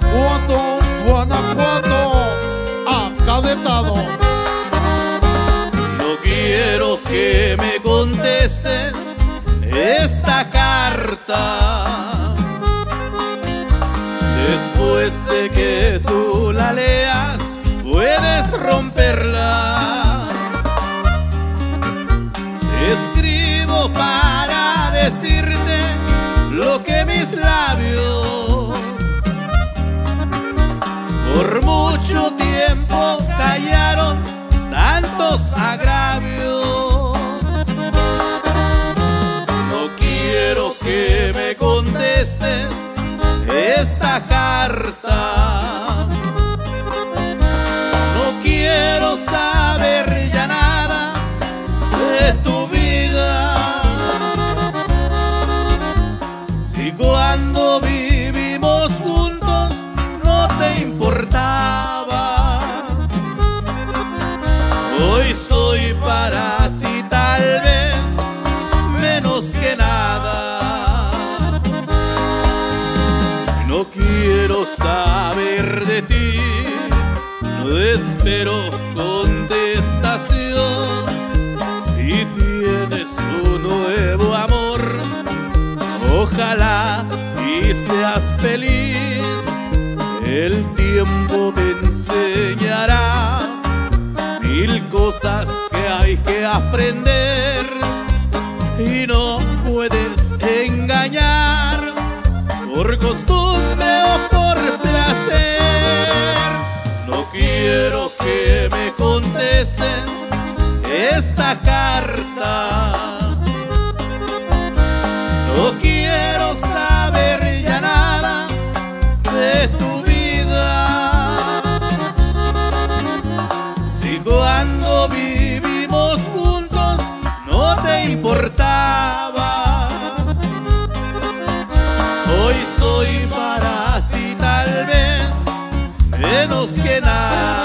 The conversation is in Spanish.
Guanajuato, Guanajuato, acadetado. No quiero que me contestes esta carta. Después de que tú la leas, puedes romperla. Escribo para esta carta. No quiero saber ya nada de tu vida. Si cuando vivimos juntos no te importaba. Hoy soy para quiero saber de ti, no espero contestación. Si tienes un nuevo amor, ojalá y seas feliz. El tiempo te enseñará mil cosas que hay que aprender y no puedes engañar por costumbre esta carta. No quiero saber ya nada de tu vida. Si cuando vivimos juntos no te importaba, hoy soy para ti tal vez menos que nada.